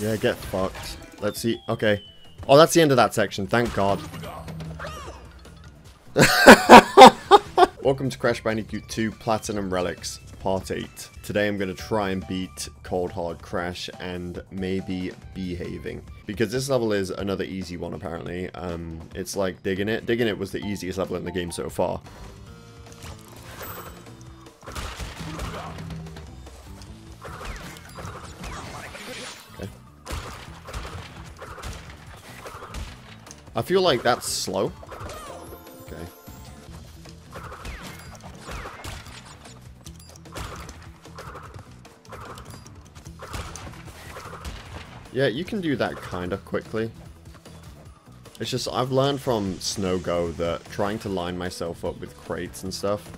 Yeah, get fucked. Let's see. Okay. Oh, that's the end of that section. Thank God. Welcome to Crash Bandicoot 2 Platinum Relics Part 8. Today I'm going to try and beat Cold Hard Crash and maybe Bee-Having. Because this level is another easy one apparently. Um, it's like Digging It. Digging It was the easiest level in the game so far. I feel like that's slow. Okay. Yeah, you can do that kind of quickly. It's just, I've learned from Snow Go that trying to line myself up with crates and stuff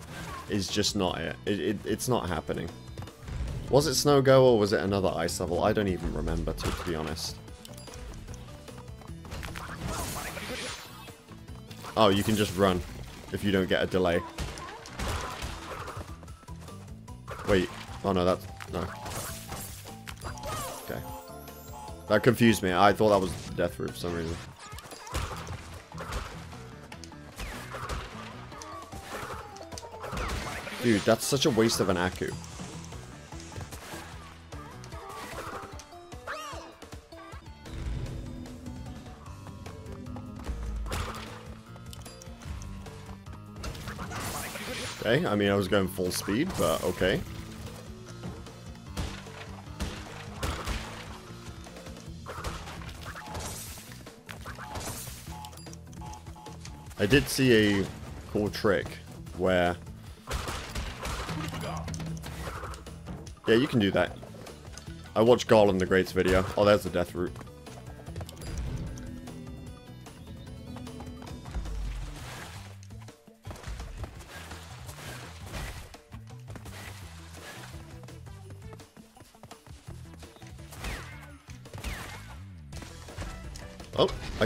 is just not it. it, it it's not happening. Was it Snow Go or was it another ice level? I don't even remember, to, to be honest. Oh, you can just run if you don't get a delay. Wait. Oh, no, that's... No. Okay. That confused me. I thought that was death route for some reason. Dude, that's such a waste of an Aku. Okay, I mean, I was going full speed, but okay. I did see a cool trick where... Yeah, you can do that. I watched Garland the Great's video. Oh, there's the death route.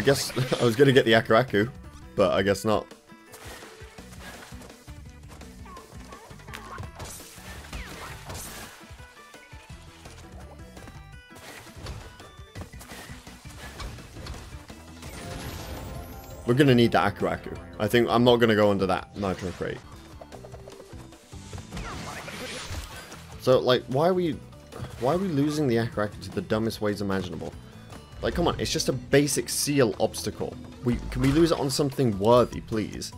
Guess I was going to get the Aku Aku, but I guess not. We're going to need the Aku Aku. I think I'm not going to go under that Nitro Crate. So, like, why are we... Why are we losing the Aku Aku to the dumbest ways imaginable? Like, come on, it's just a basic seal obstacle. We Can we lose it on something worthy, please?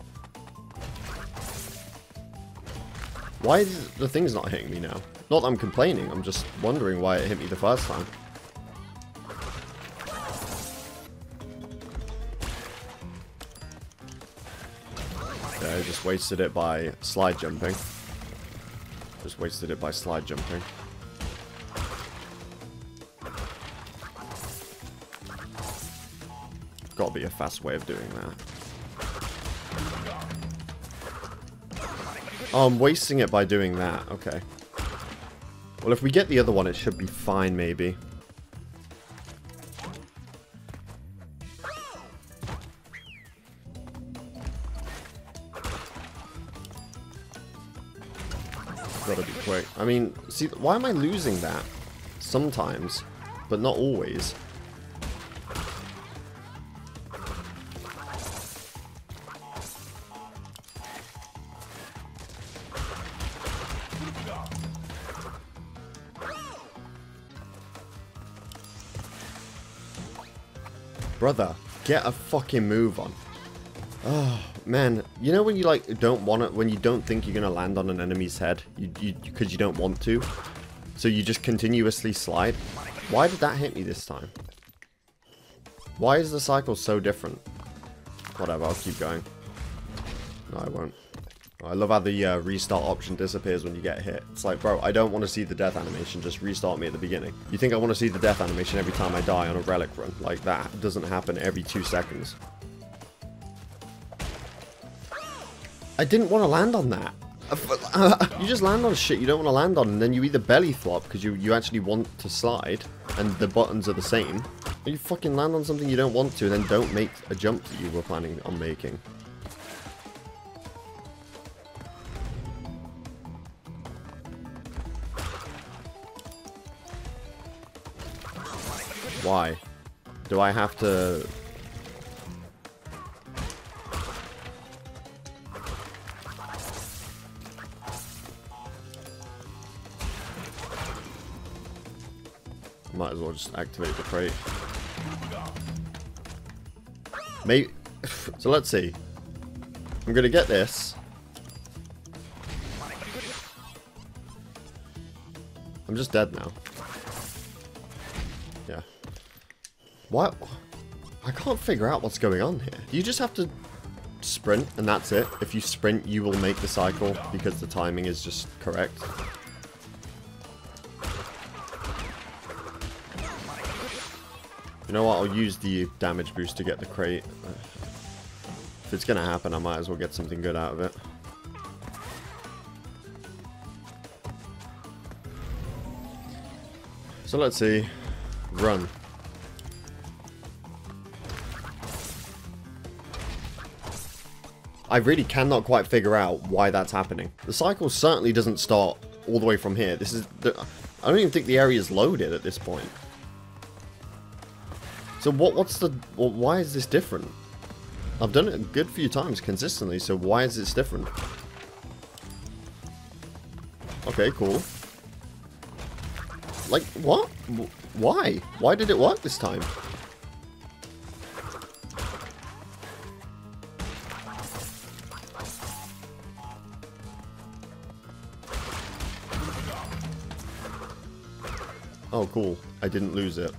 Why is the thing's not hitting me now? Not that I'm complaining, I'm just wondering why it hit me the first time. Yeah, I just wasted it by slide jumping. Just wasted it by slide jumping. Be a fast way of doing that. Oh, I'm wasting it by doing that. Okay. Well, if we get the other one, it should be fine, maybe. Gotta be quick. I mean, see, why am I losing that? Sometimes, but not always. Brother, get a fucking move on. Oh, man. You know when you, like, don't want it, when you don't think you're gonna land on an enemy's head? You, you, because you don't want to? So you just continuously slide? Why did that hit me this time? Why is the cycle so different? Whatever, I'll keep going. No, I won't. I love how the uh, restart option disappears when you get hit. It's like, bro, I don't want to see the death animation. Just restart me at the beginning. You think I want to see the death animation every time I die on a relic run? Like, that doesn't happen every two seconds. I didn't want to land on that. you just land on shit you don't want to land on, and then you either belly flop because you, you actually want to slide, and the buttons are the same, or you fucking land on something you don't want to, and then don't make a jump that you were planning on making. Why? Do I have to... Might as well just activate the crate. Maybe... So let's see. I'm gonna get this. I'm just dead now. What? I can't figure out what's going on here. You just have to sprint, and that's it. If you sprint, you will make the cycle, because the timing is just correct. You know what, I'll use the damage boost to get the crate. If it's gonna happen, I might as well get something good out of it. So let's see. Run. I really cannot quite figure out why that's happening. The cycle certainly doesn't start all the way from here. This is... The, I don't even think the area is loaded at this point. So what? what's the... Well, why is this different? I've done it a good few times consistently, so why is this different? Okay, cool. Like, what? Why? Why did it work this time? Oh, cool. I didn't lose it.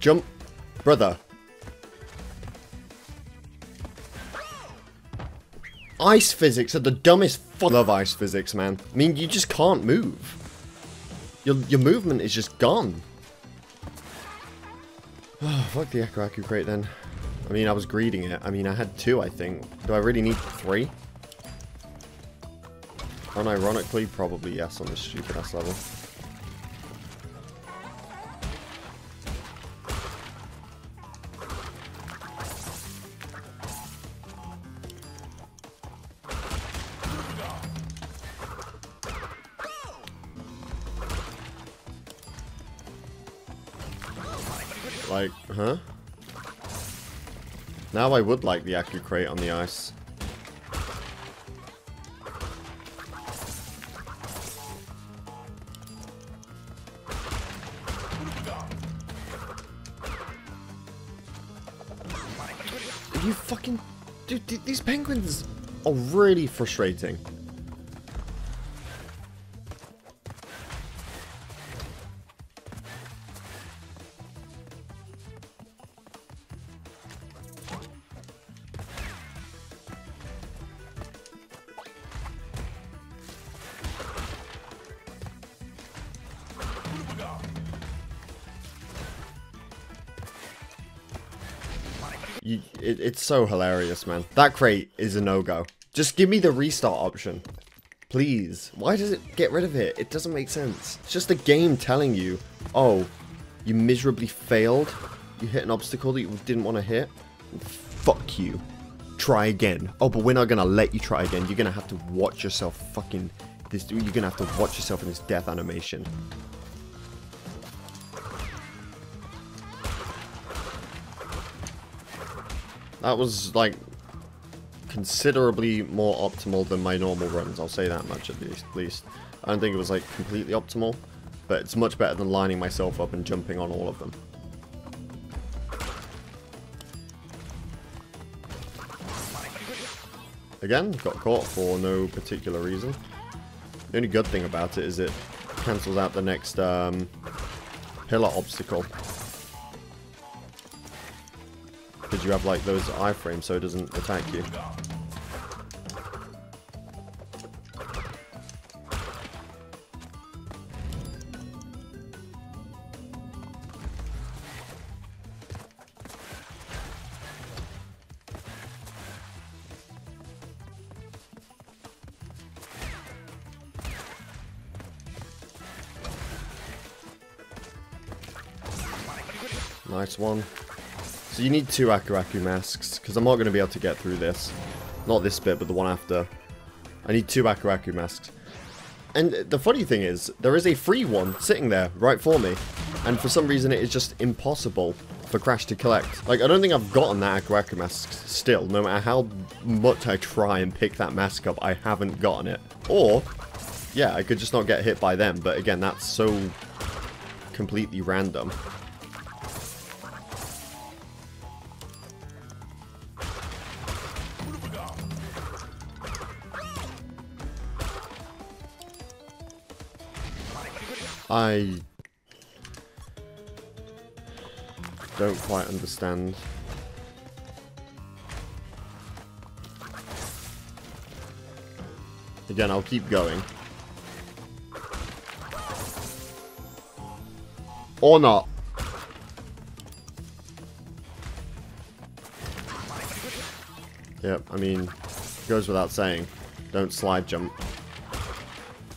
Jump. Brother. Ice physics are the dumbest fuck. love ice physics, man. I mean, you just can't move. Your, your movement is just gone. Oh, fuck the Aku Aku crate then. I mean, I was greeting it. I mean, I had two, I think. Do I really need three? Unironically, probably yes on this stupid ass level. Like, huh? Now I would like the Aku crate on the ice. You fucking... Dude, these penguins are really frustrating. It, it's so hilarious, man. That crate is a no-go. Just give me the restart option. Please. Why does it get rid of it? It doesn't make sense. It's just a game telling you, oh, you miserably failed. You hit an obstacle that you didn't want to hit. Fuck you. Try again. Oh, but we're not going to let you try again. You're going to have to watch yourself fucking... This, you're going to have to watch yourself in this death animation. That was, like, considerably more optimal than my normal runs. I'll say that much at least. least. I don't think it was, like, completely optimal, but it's much better than lining myself up and jumping on all of them. Again, got caught for no particular reason. The only good thing about it is it cancels out the next um, pillar obstacle because you have like those iframes so it doesn't attack you. Nice one. You need two Aku Aku masks, because I'm not going to be able to get through this. Not this bit, but the one after. I need two Aku Aku masks. And the funny thing is, there is a free one sitting there right for me. And for some reason it is just impossible for Crash to collect. Like, I don't think I've gotten that Aku Aku mask still. No matter how much I try and pick that mask up, I haven't gotten it. Or, yeah, I could just not get hit by them. But again, that's so completely random. I don't quite understand. Again, I'll keep going. Or not. Yep, I mean, goes without saying. Don't slide jump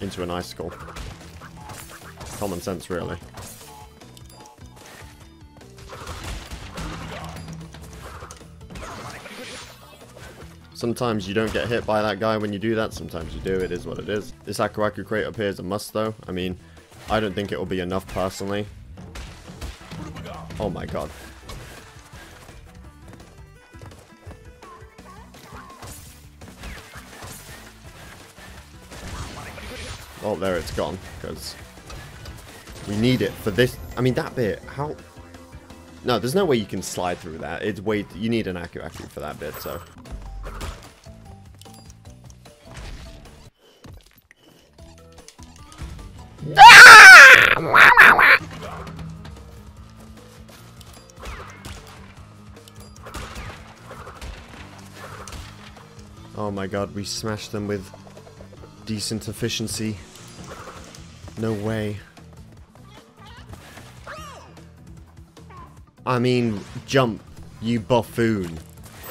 into an icicle. Common sense, really. Sometimes you don't get hit by that guy when you do that, sometimes you do, it is what it is. This Aku Aku crate appears a must though, I mean, I don't think it will be enough personally. Oh my god. Oh, there it's gone, because we need it for this. I mean, that bit, how... No, there's no way you can slide through that. It's way... You need an Aku Aku for that bit, so... Oh my god, we smashed them with decent efficiency. No way. I mean, jump, you buffoon.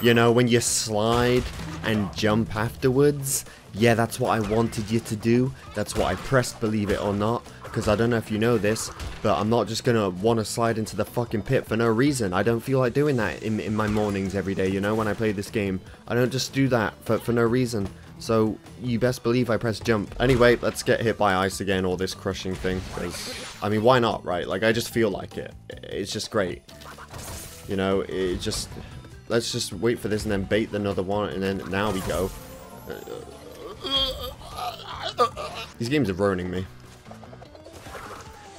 You know, when you slide and jump afterwards, yeah, that's what I wanted you to do. That's what I pressed, believe it or not. Because I don't know if you know this, but I'm not just going to want to slide into the fucking pit for no reason. I don't feel like doing that in, in my mornings every day, you know, when I play this game. I don't just do that for, for no reason. So, you best believe I press jump. Anyway, let's get hit by ice again, or this crushing thing. Because, I mean, why not, right? Like, I just feel like it. It's just great. You know, it just... Let's just wait for this and then bait another one, and then now we go. These games are ruining me.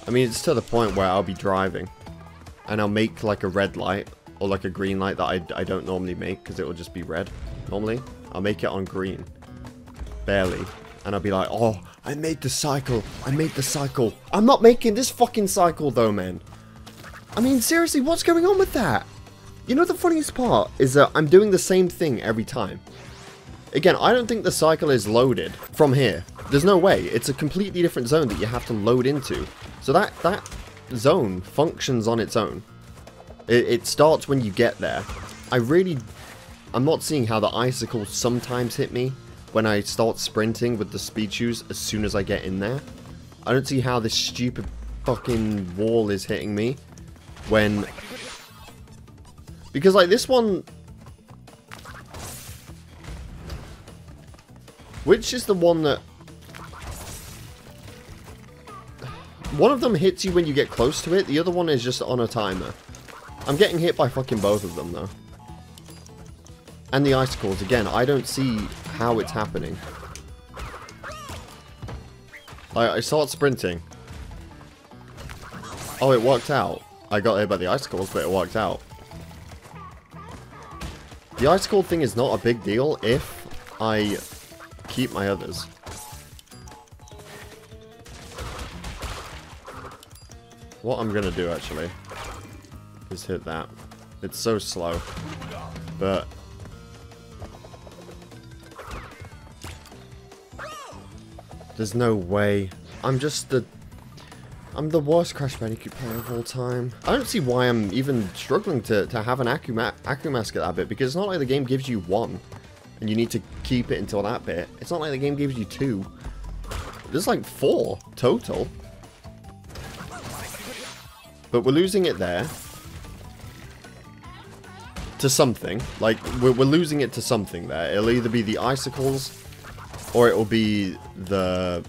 I mean, it's to the point where I'll be driving, and I'll make like a red light, or like a green light that I, I don't normally make, because it will just be red, normally. I'll make it on green. Barely. And I'll be like, oh, I made the cycle. I made the cycle. I'm not making this fucking cycle though, man. I mean, seriously, what's going on with that? You know the funniest part is that I'm doing the same thing every time. Again, I don't think the cycle is loaded from here. There's no way. It's a completely different zone that you have to load into. So that, that zone functions on its own. It, it starts when you get there. I really... I'm not seeing how the icicles sometimes hit me when I start sprinting with the speed shoes as soon as I get in there. I don't see how this stupid fucking wall is hitting me when... Because, like, this one... Which is the one that... One of them hits you when you get close to it, the other one is just on a timer. I'm getting hit by fucking both of them, though. And the icicles, again, I don't see how it's happening. I, I start sprinting. Oh, it worked out. I got hit by the icicles, but it worked out. The icicle thing is not a big deal if I keep my others. What I'm gonna do, actually, is hit that. It's so slow. But... There's no way. I'm just the I'm the worst Crash Bandicoot player of all time. I don't see why I'm even struggling to, to have an Aku, Ma Aku Mask at that bit, because it's not like the game gives you one, and you need to keep it until that bit. It's not like the game gives you two. There's like four total. But we're losing it there. to something. Like, we're, we're losing it to something there. It'll either be the icicles, or it will be the...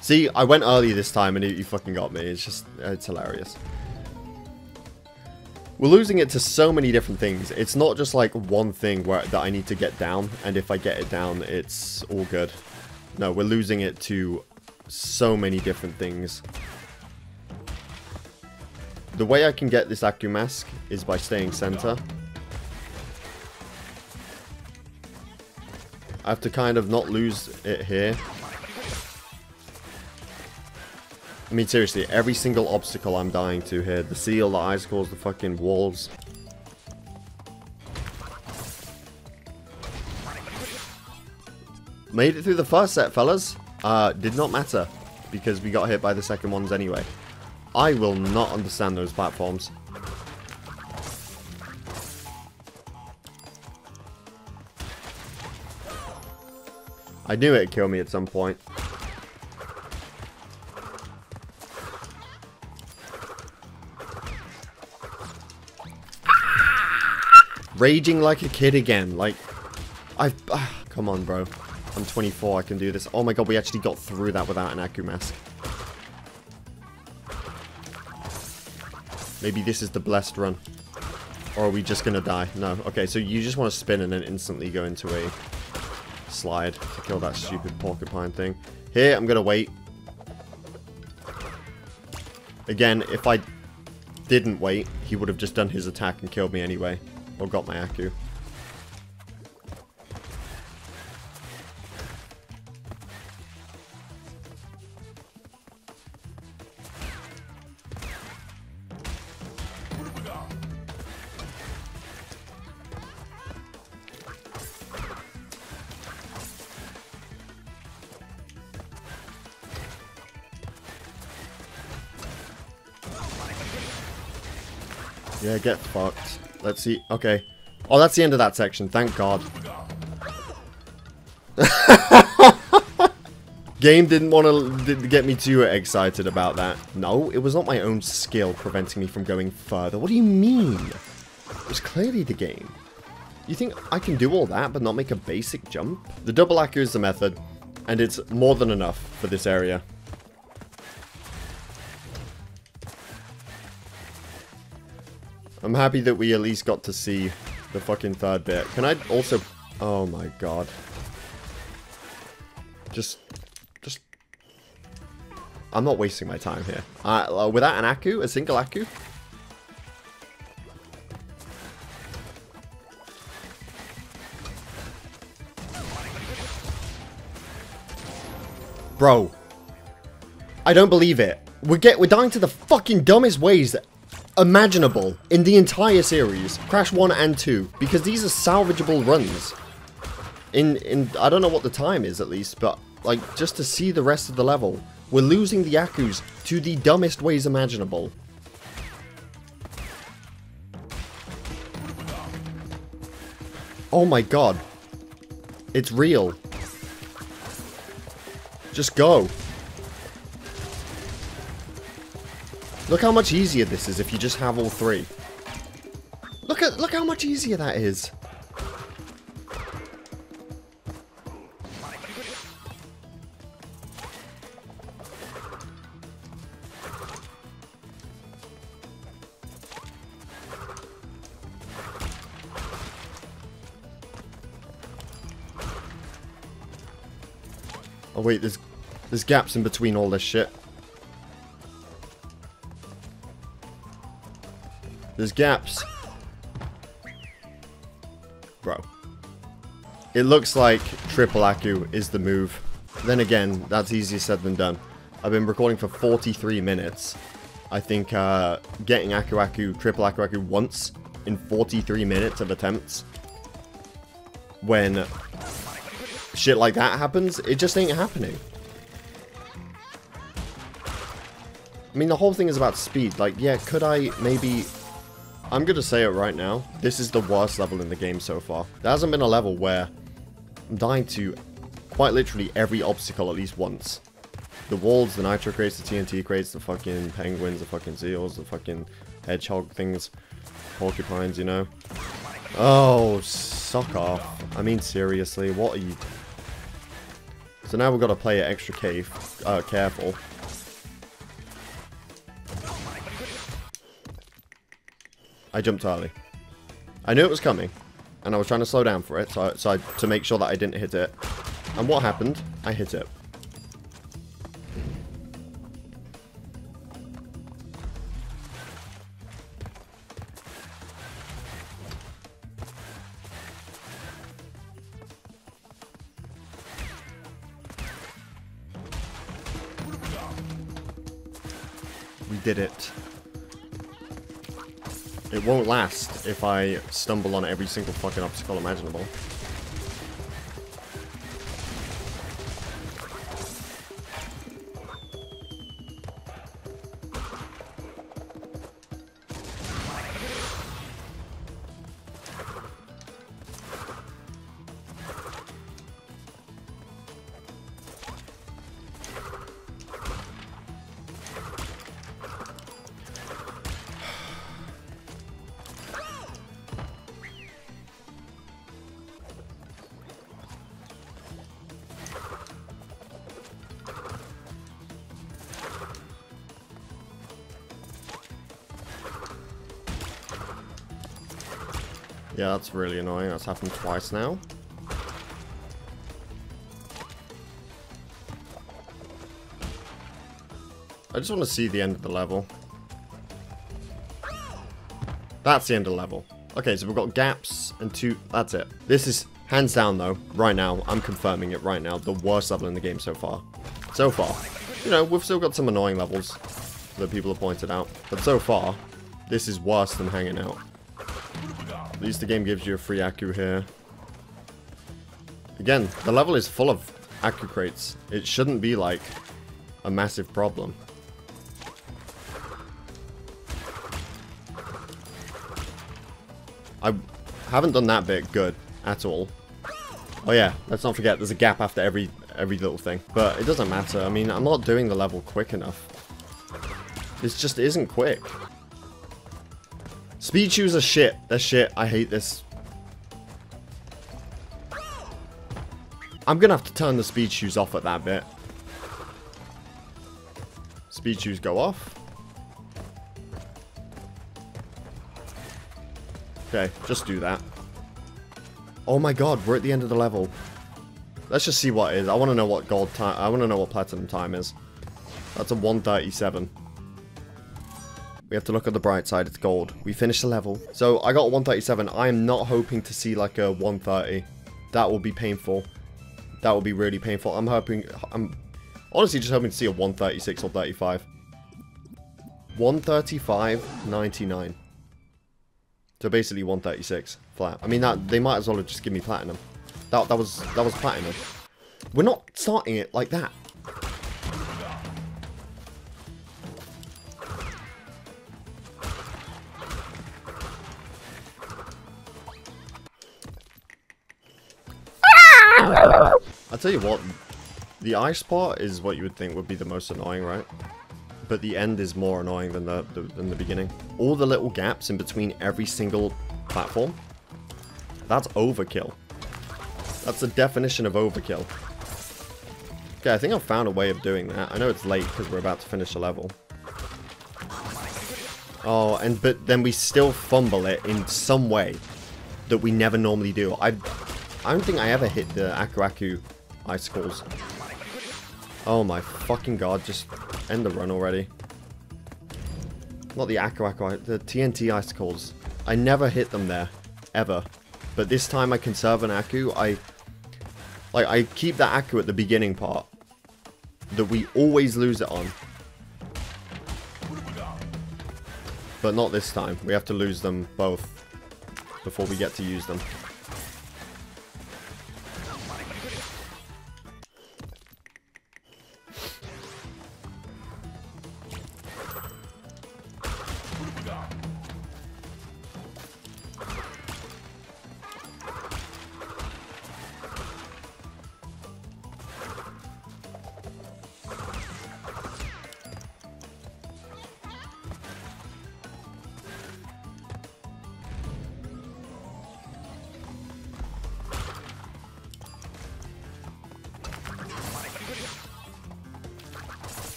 See, I went early this time and you fucking got me. It's just, it's hilarious. We're losing it to so many different things. It's not just like one thing where that I need to get down, and if I get it down, it's all good. No, we're losing it to so many different things. The way I can get this Aku Mask is by staying center. I have to kind of not lose it here. I mean, seriously, every single obstacle I'm dying to here. The seal, the icicles, the fucking walls. Made it through the first set, fellas. Uh, did not matter, because we got hit by the second ones anyway. I will not understand those platforms. I knew it'd kill me at some point. Raging like a kid again. Like, I've... Uh, come on, bro. I'm 24. I can do this. Oh my god, we actually got through that without an Aku mask. Maybe this is the blessed run. Or are we just gonna die? No. Okay, so you just want to spin and then instantly go into a slide to kill that stupid porcupine thing. Here, I'm gonna wait. Again, if I didn't wait, he would have just done his attack and killed me anyway. Or got my Aku. Yeah, get fucked. Let's see. Okay. Oh, that's the end of that section. Thank God. Game didn't want to get me too excited about that. No, it was not my own skill preventing me from going further. What do you mean? It was clearly the game. You think I can do all that but not make a basic jump? The double Aku is the method, and it's more than enough for this area. I'm happy that we at least got to see the fucking third bit. Can I also... Oh my god. Just... Just... I'm not wasting my time here. Uh, without an Aku, a single Aku, Bro. I don't believe it. We're get we're dying to the fucking dumbest ways imaginable in the entire series, Crash 1 and 2, because these are salvageable runs. In, in, I don't know what the time is at least, but like, just to see the rest of the level, we're losing the Akus to the dumbest ways imaginable. Oh my god. It's real. Just go. Look how much easier this is if you just have all three. Look at look how much easier that is. Oh wait, there's there's gaps in between all this shit. There's gaps. Bro. It looks like triple Aku is the move. Then again, that's easier said than done. I've been recording for 43 minutes. I think uh, getting Aku Aku, triple Aku Aku once in 43 minutes of attempts when shit like that happens, it just ain't happening. I mean, the whole thing is about speed. Like, yeah, could I maybe I'm to say it right now. This is the worst level in the game so far. There hasn't been a level where I'm dying to quite literally every obstacle at least once. The walls, the nitro crates, the TNT crates, the fucking penguins, the fucking seals, the fucking hedgehog things, porcupines, you know. Oh, suck off. I mean, seriously, what are you... So now we've got to play it extra cave, uh, careful. I jumped early. I knew it was coming, and I was trying to slow down for it, so, I, so I, to make sure that I didn't hit it. And what happened? I hit it. We did it. It won't last if I stumble on every single fucking obstacle imaginable. Yeah, that's really annoying. That's happened twice now. I just want to see the end of the level. That's the end of the level. Okay, so we've got gaps and two... That's it. This is, hands down though, right now, I'm confirming it right now, the worst level in the game so far. So far. You know, we've still got some annoying levels that people have pointed out. But so far, this is worse than hanging out. At least the game gives you a free Aku here. Again, the level is full of Aku crates. It shouldn't be like a massive problem. I haven't done that bit good at all. Oh yeah, let's not forget there's a gap after every every little thing. But it doesn't matter. I mean, I'm not doing the level quick enough. This just isn't quick. Speed shoes are shit. They're shit. I hate this. I'm gonna have to turn the speed shoes off at that bit. Speed shoes go off. Okay, just do that. Oh my god, we're at the end of the level. Let's just see what is. I want to know what gold time. I want to know what platinum time is. That's a 137. We have to look at the bright side. It's gold. We finished the level. So I got 137. I am not hoping to see like a 130. That will be painful. That will be really painful. I'm hoping. I'm honestly just hoping to see a 136 or 35. 135.99. So basically 136 flat. I mean that they might as well have just give me platinum. That that was that was platinum. We're not starting it like that. Tell you what, the ice part is what you would think would be the most annoying, right? But the end is more annoying than the, the, than the beginning. All the little gaps in between every single platform, that's overkill. That's the definition of overkill. Okay, I think I've found a way of doing that. I know it's late because we're about to finish a level. Oh, and but then we still fumble it in some way that we never normally do. I, I don't think I ever hit the Aku Aku icicles. Oh my fucking god, just end the run already. Not the Aku Aku, the TNT icicles. I never hit them there, ever. But this time I conserve an Aku, I... Like, I keep that Aku at the beginning part. That we always lose it on. But not this time. We have to lose them both before we get to use them.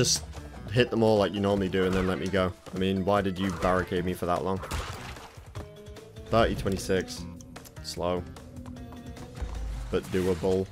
Just hit them all like you normally do and then let me go. I mean, why did you barricade me for that long? 30, 26. Slow. But doable.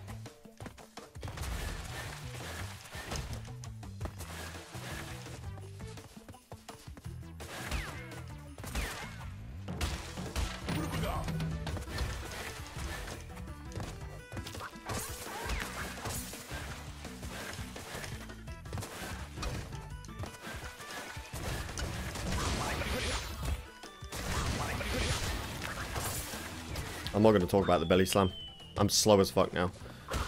I'm not going to talk about the belly slam. I'm slow as fuck now.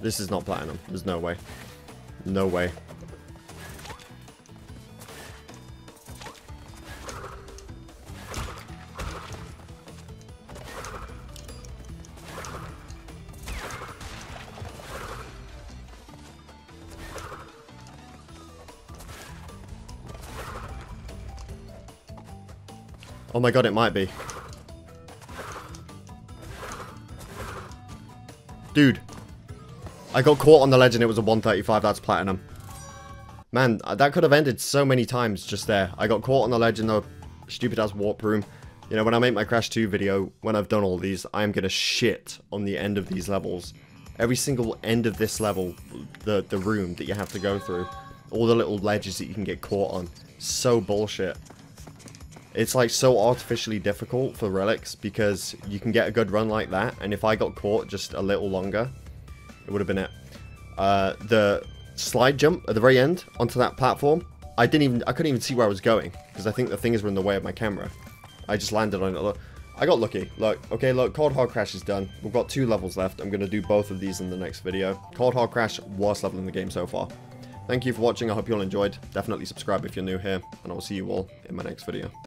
This is not platinum. There's no way. No way. My god, it might be. Dude. I got caught on the ledge and it was a 135, that's platinum. Man, uh, that could have ended so many times just there. I got caught on the ledge in the stupid ass warp room. You know, when I make my Crash 2 video, when I've done all these, I am gonna shit on the end of these levels. Every single end of this level, the, the room that you have to go through, all the little ledges that you can get caught on. So bullshit. It's like so artificially difficult for relics because you can get a good run like that, and if I got caught just a little longer, it would have been it. Uh, the slide jump at the very end onto that platform, I didn't even, I couldn't even see where I was going because I think the things were in the way of my camera. I just landed on it. Look, I got lucky. Look, okay, look, Cold Hard Crash is done. We've got two levels left. I'm going to do both of these in the next video. Cold Hard Crash, worst level in the game so far. Thank you for watching. I hope you all enjoyed. Definitely subscribe if you're new here, and I will see you all in my next video.